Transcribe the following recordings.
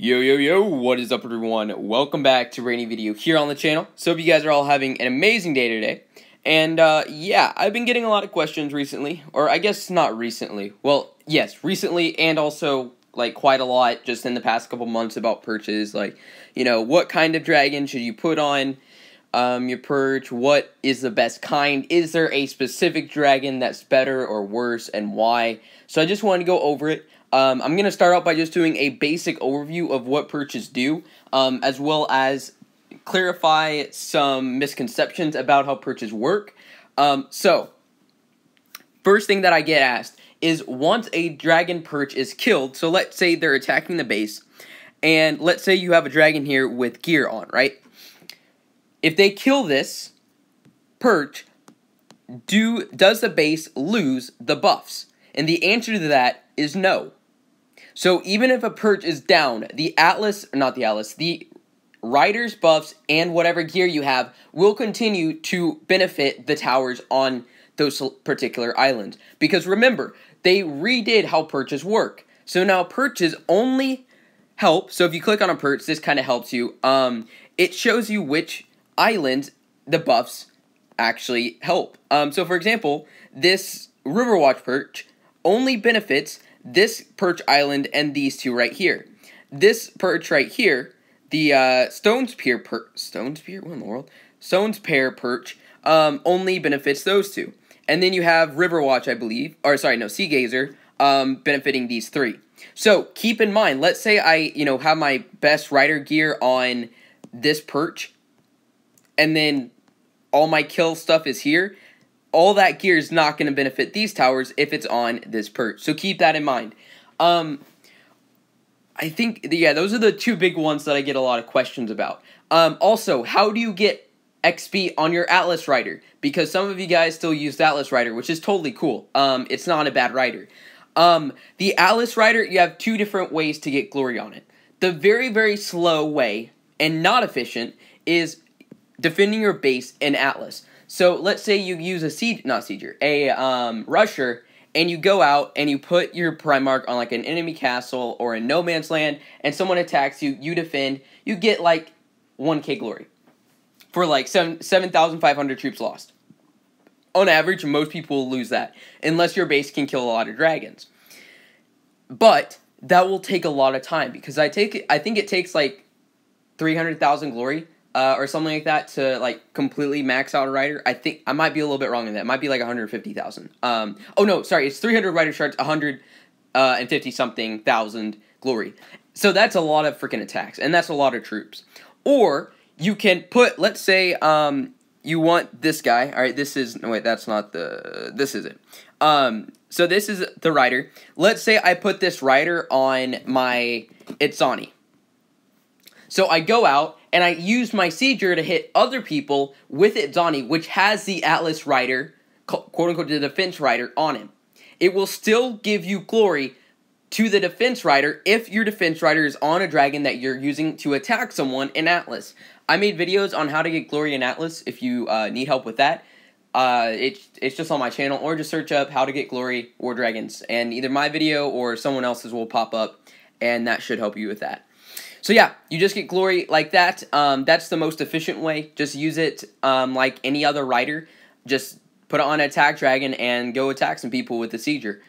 Yo, yo, yo, what is up everyone? Welcome back to Rainy Video here on the channel. So hope you guys are all having an amazing day today. And, uh, yeah, I've been getting a lot of questions recently, or I guess not recently. Well, yes, recently and also, like, quite a lot just in the past couple months about perches. Like, you know, what kind of dragon should you put on um, your perch? What is the best kind? Is there a specific dragon that's better or worse, and why? So I just wanted to go over it. Um, I'm going to start out by just doing a basic overview of what perches do, um, as well as clarify some misconceptions about how perches work. Um, so, first thing that I get asked is once a dragon perch is killed, so let's say they're attacking the base, and let's say you have a dragon here with gear on, right? If they kill this perch, do does the base lose the buffs? And the answer to that is no. So even if a perch is down, the Atlas, not the Atlas, the Rider's buffs and whatever gear you have will continue to benefit the towers on those particular islands. Because remember, they redid how perches work. So now perches only help. So if you click on a perch, this kind of helps you. Um, it shows you which islands the buffs actually help. Um, so for example, this Riverwatch perch only benefits this perch island and these two right here. This perch right here, the uh, Stones Pier perch, Stones Pier, what in the world? Stones Pair perch um, only benefits those two. And then you have Riverwatch, I believe, or sorry, no, Sea Gazer, um, benefiting these three. So keep in mind, let's say I, you know, have my best rider gear on this perch, and then all my kill stuff is here all that gear is not going to benefit these towers if it's on this perch. So keep that in mind. Um, I think, yeah, those are the two big ones that I get a lot of questions about. Um, also, how do you get XP on your Atlas Rider? Because some of you guys still use Atlas Rider, which is totally cool. Um, it's not a bad rider. Um, the Atlas Rider, you have two different ways to get glory on it. The very, very slow way, and not efficient, is defending your base in Atlas. So let's say you use a siege, not sieger, a um, rusher, and you go out and you put your Primarch on like an enemy castle or in no man's land, and someone attacks you, you defend, you get like 1k glory for like 7 7,500 troops lost. On average, most people will lose that unless your base can kill a lot of dragons. But that will take a lot of time because I take I think it takes like 300,000 glory uh, or something like that to like completely max out a rider. I think I might be a little bit wrong in that. It might be like 150,000. Um, oh no, sorry, it's 300 rider shards, 150 uh, something thousand glory. So that's a lot of freaking attacks, and that's a lot of troops. Or you can put, let's say, um, you want this guy. All right, this is no wait, that's not the. This is it. Um, so this is the rider. Let's say I put this rider on my Itzani. So I go out and I used my Sieger to hit other people with Itzani, which has the Atlas Rider, quote unquote, the defense rider on him. It will still give you glory to the defense rider if your defense rider is on a dragon that you're using to attack someone in Atlas. I made videos on how to get glory in Atlas if you uh, need help with that. Uh, it's, it's just on my channel, or just search up how to get glory war dragons, and either my video or someone else's will pop up, and that should help you with that. So yeah, you just get glory like that. Um, that's the most efficient way. Just use it um, like any other rider. Just put it on attack dragon and go attack some people with the sieger.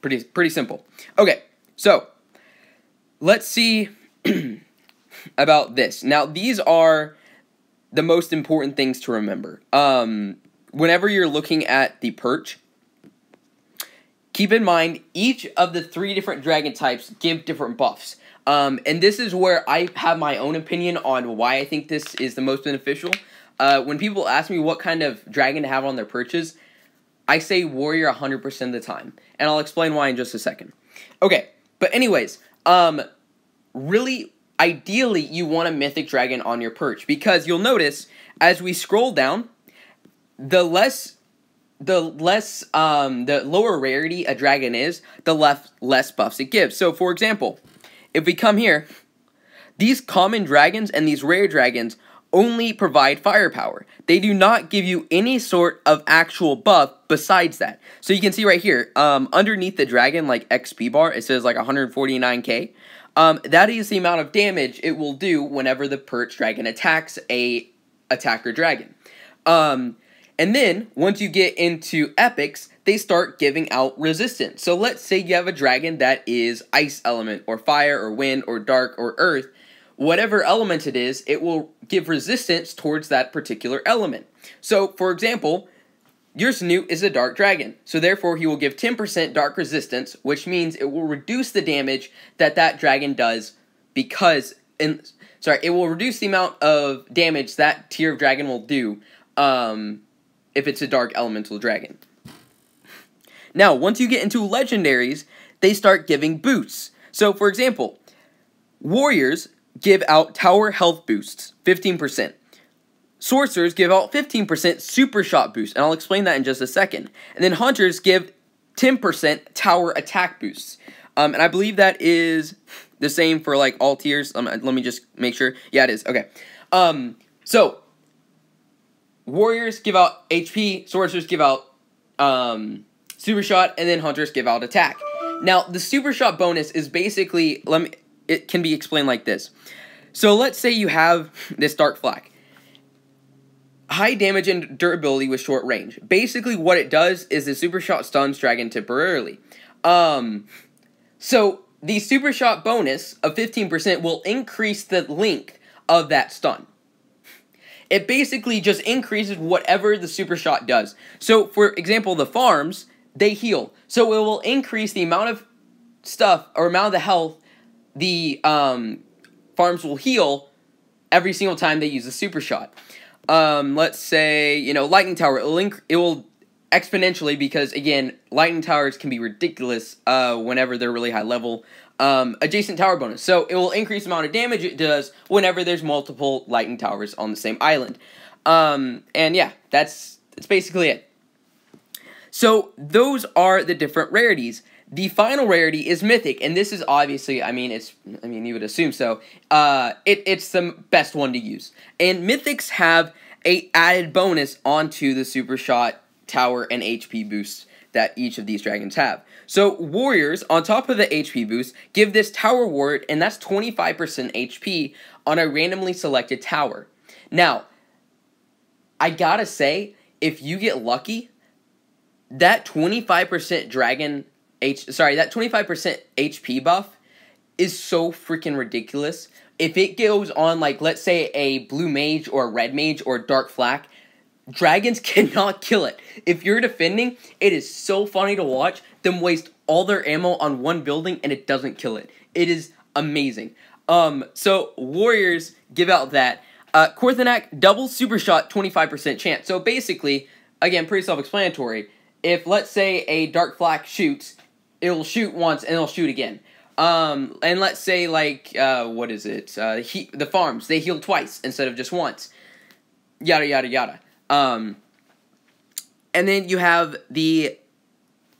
Pretty pretty simple. Okay, so let's see about this. Now these are the most important things to remember. Um, whenever you're looking at the perch, keep in mind each of the three different dragon types give different buffs. Um, and this is where I have my own opinion on why I think this is the most beneficial. Uh, when people ask me what kind of dragon to have on their perches, I say warrior 100% of the time. And I'll explain why in just a second. Okay, but anyways, um, really, ideally, you want a mythic dragon on your perch because you'll notice as we scroll down, the less the less um the lower rarity a dragon is, the less less buffs it gives. So for example, if we come here, these common dragons and these rare dragons only provide firepower. They do not give you any sort of actual buff besides that. So you can see right here, um, underneath the dragon, like XP bar, it says like 149k. Um, that is the amount of damage it will do whenever the perch dragon attacks a attacker dragon. Um, and then once you get into epics, they start giving out resistance. So let's say you have a dragon that is ice element or fire or wind or dark or earth. Whatever element it is, it will give resistance towards that particular element. So, for example, your Snoot is a dark dragon, so therefore he will give 10% dark resistance, which means it will reduce the damage that that dragon does because in sorry, it will reduce the amount of damage that tier of dragon will do um, if it's a dark elemental dragon. Now, once you get into legendaries, they start giving boosts. So, for example, warriors give out tower health boosts, 15%. Sorcerers give out 15% super shot boost, and I'll explain that in just a second. And then hunters give 10% tower attack boosts. Um, and I believe that is the same for like all tiers. Um, let me just make sure. Yeah, it is. Okay. Um, so warriors give out HP, sorcerers give out um, super shot, and then hunters give out attack. Now the super shot bonus is basically let me. It can be explained like this. So let's say you have this dark flak high damage and durability with short range. Basically, what it does is the super shot stuns dragon temporarily. Um, so the super shot bonus of 15% will increase the length of that stun. It basically just increases whatever the super shot does. So, for example, the farms, they heal. So it will increase the amount of stuff or amount of the health the um, farms will heal every single time they use a super shot um, let's say, you know, lightning tower, it will, inc- it will exponentially because, again, lightning towers can be ridiculous uh, whenever they're really high level. Um, adjacent tower bonus. So it will increase the amount of damage it does whenever there's multiple lightning towers on the same island. Um, and yeah, that's, that's basically it. So those are the different rarities. The final rarity is mythic, and this is obviously, I mean, it's, I mean, you would assume so. Uh, it, it's the best one to use, and mythics have a added bonus onto the super shot, tower, and HP boosts that each of these dragons have. So warriors, on top of the HP boost, give this tower ward, and that's 25% HP on a randomly selected tower. Now, I gotta say, if you get lucky, that 25% dragon H sorry, that 25% HP buff is so freaking ridiculous. If it goes on like let's say a blue mage or a red mage or dark flak, dragons cannot kill it. If you're defending, it is so funny to watch them waste all their ammo on one building and it doesn't kill it. It is amazing. Um, so warriors give out that. Uh, Korthonak double super shot 25% chance. So basically, again, pretty self-explanatory. If let's say a dark flak shoots it'll shoot once and it'll shoot again. Um, and let's say like uh, what is it? Uh, he, the farms they heal twice instead of just once. Yada yada yada. Um, and then you have the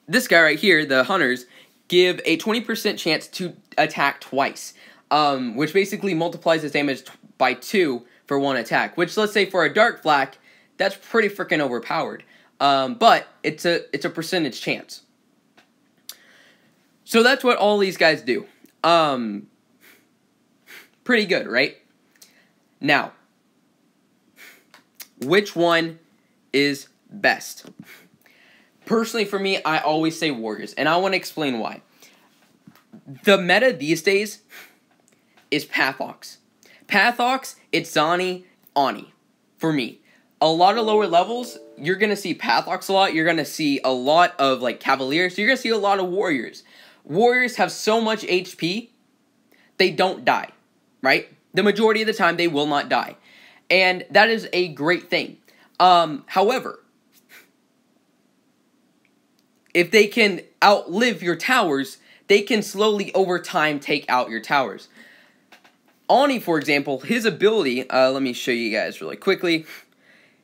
this guy right here, the hunters, give a twenty percent chance to attack twice, um, which basically multiplies his damage by two for one attack. Which let's say for a dark flak, that's pretty freaking overpowered. Um, but it's a it's a percentage chance. So that's what all these guys do. Um, pretty good, right? Now, which one is best? Personally, for me, I always say Warriors, and I want to explain why. The meta these days is Pathox. Pathox, it's Zani, Ani, for me. A lot of lower levels, you're gonna see Pathox a lot, you're gonna see a lot of like Cavaliers, you're gonna see a lot of Warriors. Warriors have so much HP, they don't die, right? The majority of the time, they will not die. And that is a great thing. Um, however, if they can outlive your towers, they can slowly over time take out your towers. Ani, for example, his ability, uh, let me show you guys really quickly.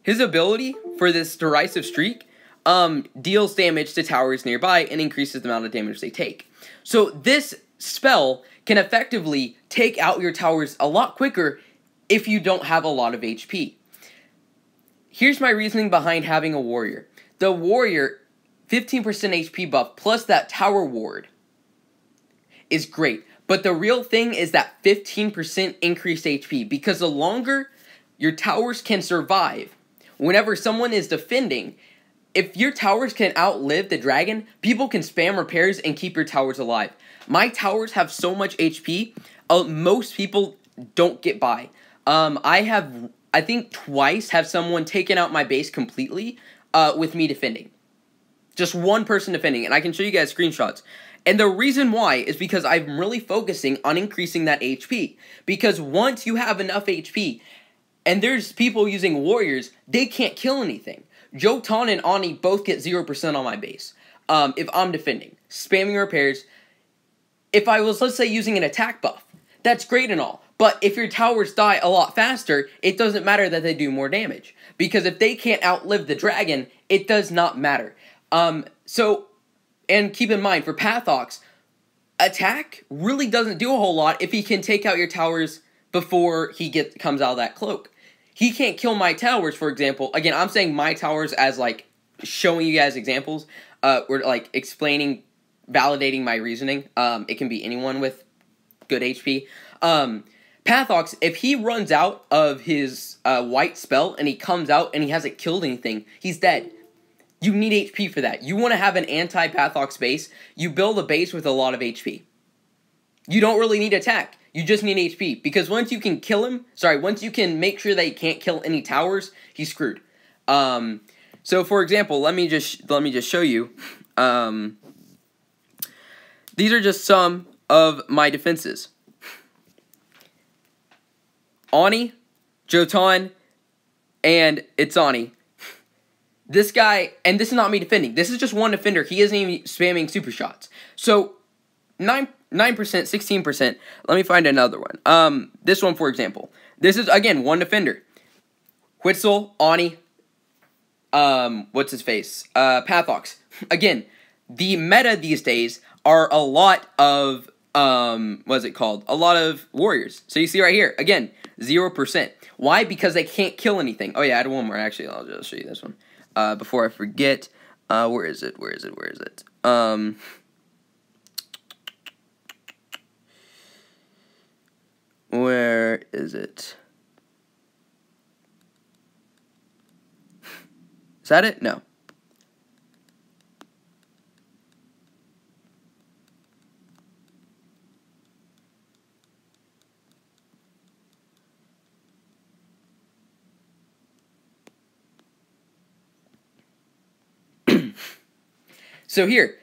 His ability for this derisive streak um, deals damage to towers nearby and increases the amount of damage they take. So this spell can effectively take out your towers a lot quicker if you don't have a lot of HP. Here's my reasoning behind having a warrior. The warrior 15% HP buff plus that tower ward is great. But the real thing is that 15% increased HP because the longer your towers can survive, whenever someone is defending, if your towers can outlive the dragon, people can spam repairs and keep your towers alive. My towers have so much HP, uh, most people don't get by. Um, I have, I think twice have someone taken out my base completely uh, with me defending. Just one person defending, and I can show you guys screenshots. And the reason why is because I'm really focusing on increasing that HP. Because once you have enough HP, and there's people using warriors, they can't kill anything. Jotan and Ani both get 0% on my base. Um, if I'm defending, spamming repairs. If I was, let's say, using an attack buff, that's great and all. But if your towers die a lot faster, it doesn't matter that they do more damage. Because if they can't outlive the dragon, it does not matter. Um, so and keep in mind, for Pathox, attack really doesn't do a whole lot if he can take out your towers before he get comes out of that cloak. He can't kill my towers, for example. Again, I'm saying my towers as like showing you guys examples. Uh, or like explaining, validating my reasoning. Um, it can be anyone with good HP. Um, Pathox, if he runs out of his uh, white spell and he comes out and he hasn't killed anything, he's dead. You need HP for that. You want to have an anti-Pathox base, you build a base with a lot of HP. You don't really need attack. You just need HP. Because once you can kill him, sorry, once you can make sure that he can't kill any towers, he's screwed. Um, so for example, let me just let me just show you. Um, these are just some of my defenses. Ani, Jotan, and Itzani this guy, and this is not me defending. This is just one defender. He isn't even spamming super shots. So nine nine percent, sixteen percent. Let me find another one. Um, this one for example. This is again one defender. Whitzel, Ani, um, what's his face? Uh, Pathox. Again, the meta these days are a lot of um, what's it called? A lot of warriors. So you see right here, again, zero percent. Why? Because they can't kill anything. Oh yeah, I had one more actually. I'll just show you this one uh, before I forget. Uh, where is it? Where is it? Where is it? Um, where is it? Is that it? No. So here,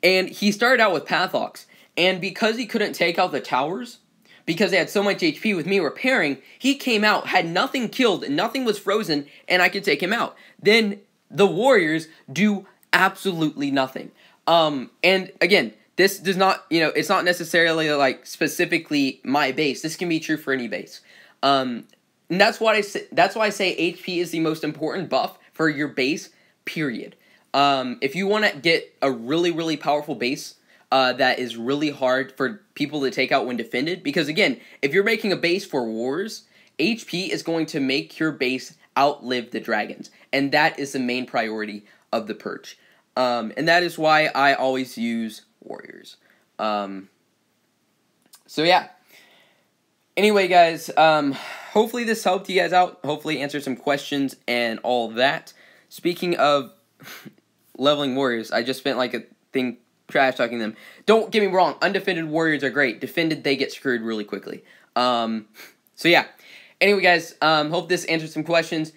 and he started out with Pathox, and because he couldn't take out the towers, because they had so much HP with me repairing, he came out, had nothing killed, nothing was frozen, and I could take him out. Then the Warriors do absolutely nothing. Um, and again, this does not, you know, it's not necessarily like specifically my base. This can be true for any base. Um, and that's why I say, that's why I say HP is the most important buff for your base. Period. Um, if you want to get a really, really powerful base uh, that is really hard for people to take out when defended, because again, if you're making a base for wars, HP is going to make your base outlive the dragons, and that is the main priority of the perch. Um, and that is why I always use warriors. Um, so yeah. Anyway, guys, um, hopefully this helped you guys out. Hopefully answered some questions and all that. Speaking of leveling warriors. I just spent like a thing trash talking them. Don't get me wrong, undefended warriors are great. Defended, they get screwed really quickly. Um, so yeah. Anyway, guys, um, hope this answered some questions.